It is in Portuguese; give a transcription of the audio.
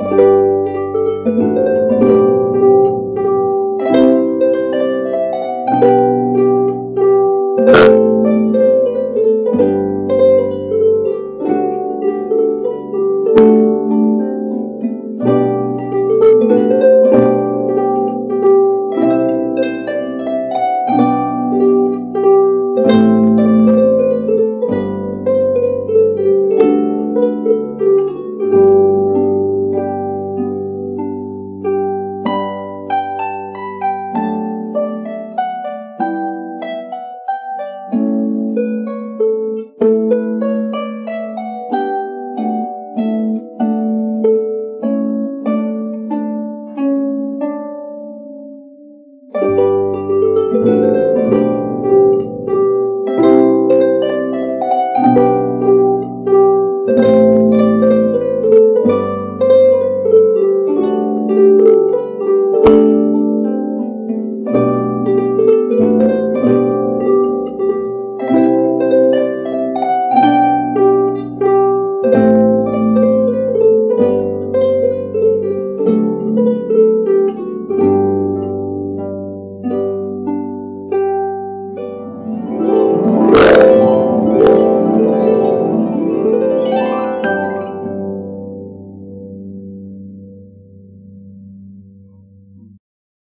you. Música